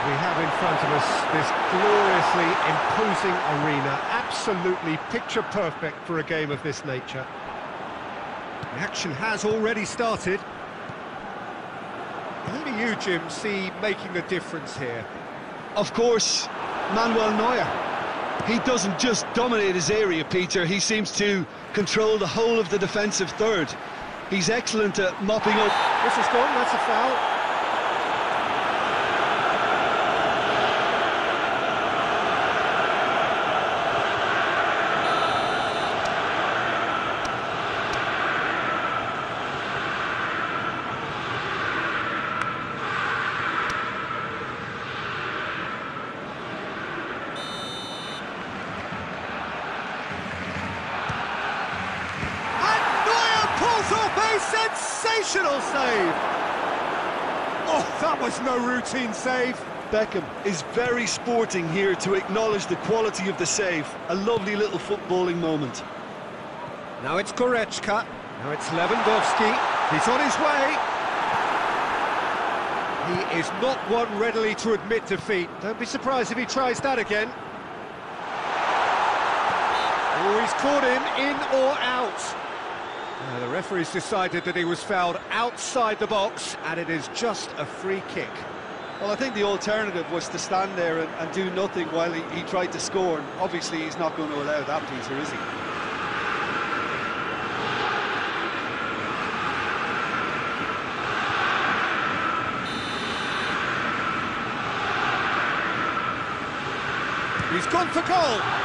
And we have in front of us this gloriously imposing arena, absolutely picture perfect for a game of this nature. The action has already started. Who do you, Jim, see making a difference here? Of course, Manuel Neuer. He doesn't just dominate his area, Peter, he seems to control the whole of the defensive third. He's excellent at mopping up... This is gone, that's a foul. Sensational save! Oh, that was no routine save. Beckham is very sporting here to acknowledge the quality of the save. A lovely little footballing moment. Now it's Goretzka. Now it's Lewandowski. He's on his way. He is not one readily to admit defeat. Don't be surprised if he tries that again. Oh, he's caught him in or out. Uh, the referee's decided that he was fouled outside the box, and it is just a free kick. Well, I think the alternative was to stand there and, and do nothing while he, he tried to score, and obviously he's not going to allow that, Peter, is he? He's gone for goal.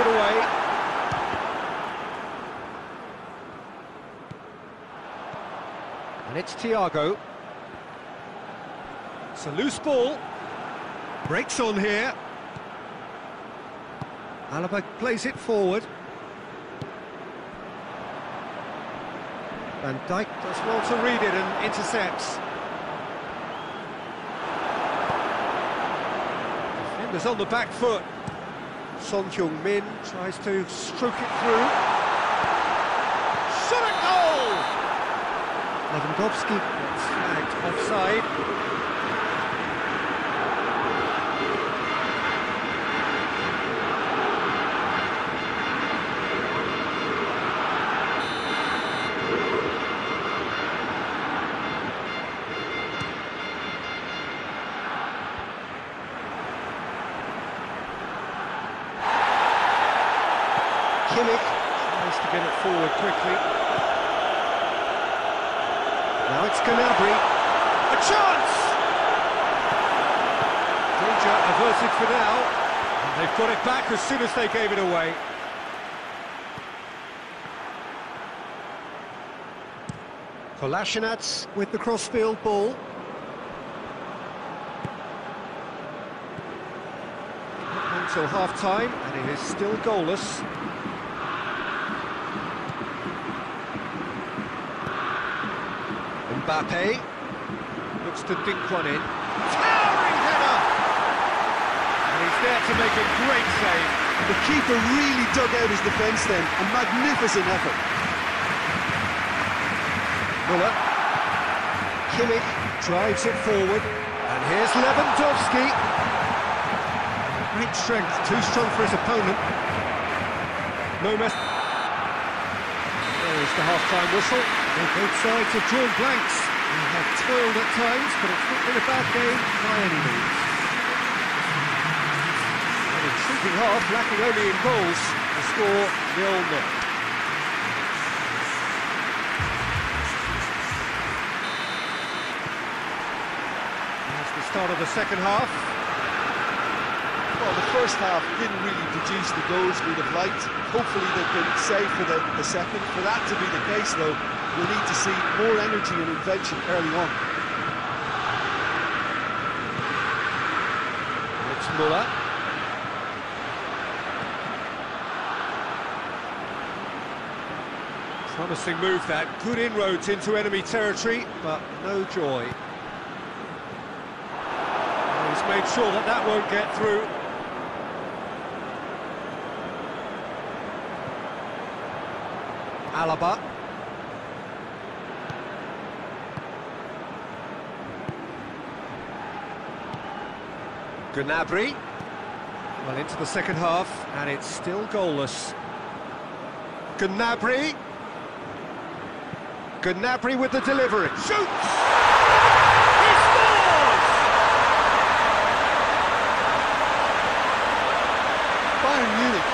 it away. And it's Thiago. It's a loose ball. Breaks on here. Alaba plays it forward. Van Dijk does well to read it and intercepts. Defenders on the back foot. Son Heung-min tries to stroke it through. Shot at goal! Lewandowski flagged offside. Kimmich tries to get it forward quickly. Now it's Gnabry. A chance! Danger averted for now. And they've got it back as soon as they gave it away. Kolasinac with the crossfield ball. Until half-time, and it is still goalless. Mbappe looks to dink one in. Towering header! And he's there to make a great save. The keeper really dug out his defence then. A magnificent effort. Muller. Kimmich drives it forward. And here's Lewandowski. Great strength, too strong for his opponent. No mess. There is the half-time whistle. Both sides have drawn blanks and have toiled at times, but it's not been a bad game by any means. And in intriguing half, lacking only in goals, the score nil-nil. That's the start of the second half. Well, the first half didn't really produce the goals we'd have liked. Hopefully they can save for the, the second. For that to be the case, though, we'll need to see more energy and invention early on. It's Muller. Promising move that. Good inroads into enemy territory, but no joy. He's made sure that that won't get through. Alaba. Gnabry. Well, into the second half, and it's still goalless. Gnabry. Gnabry with the delivery. Shoots!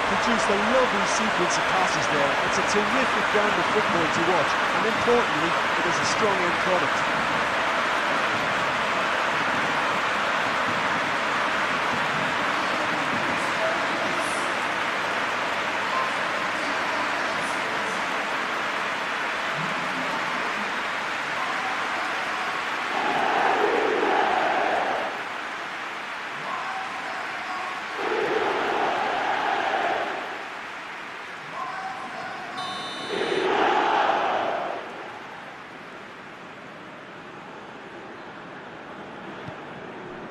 Produced a lovely sequence of passes there. It's a terrific brand of football to watch, and importantly, it is a strong end product.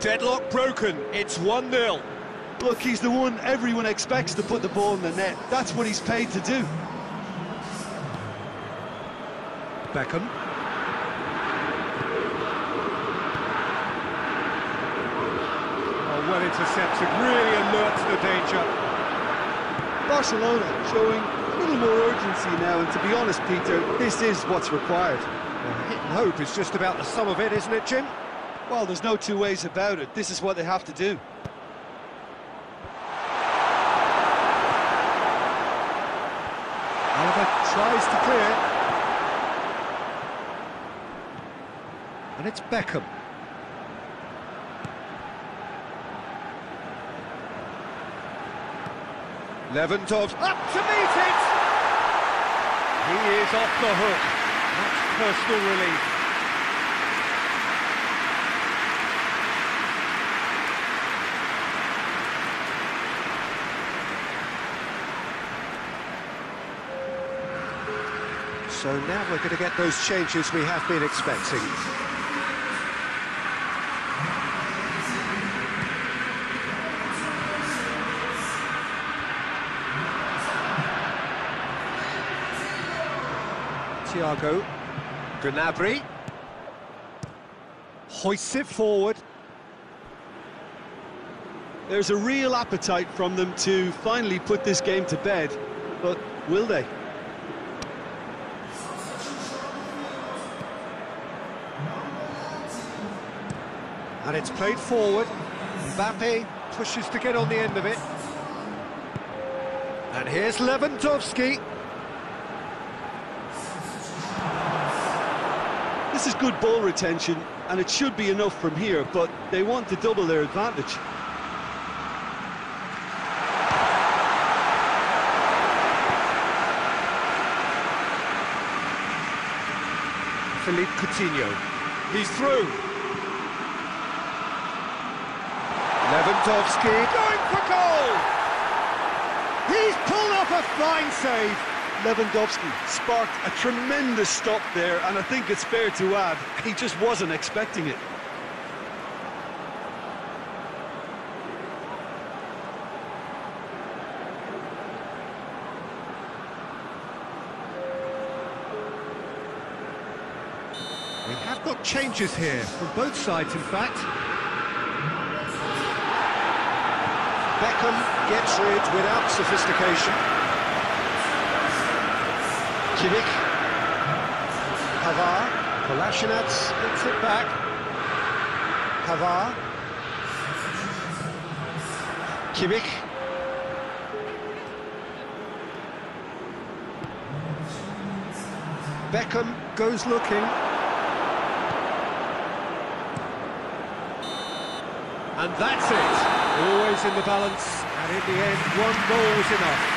Deadlock broken. It's 1-0. Look, he's the one everyone expects to put the ball in the net. That's what he's paid to do. Beckham. Oh, well intercepted, really alert to the danger. Barcelona showing a little more urgency now, and to be honest, Peter, this is what's required. Well, hit and hope is just about the sum of it, isn't it, Jim? Well, there's no two ways about it. This is what they have to do. Alaba tries to clear. And it's Beckham. Lewandowski up to meet it! He is off the hook. That's personal relief. So now we're going to get those changes we have been expecting. Thiago, Gnabry, hoists it forward. There's a real appetite from them to finally put this game to bed, but will they? And it's played forward. Mbappe pushes to get on the end of it. And here's Lewandowski. This is good ball retention, and it should be enough from here, but they want to double their advantage. Philippe Coutinho. He's through. Lewandowski going for goal. He's pulled off a fine save. Lewandowski sparked a tremendous stop there, and I think it's fair to add, he just wasn't expecting it. We have got changes here from both sides, in fact. Beckham gets rid without sophistication. Kimmich. Pavard. Kolasinac gets it back. Pavard. Kimmich. Beckham goes looking. And that's it. Always in the balance, and in the end, one goal was enough.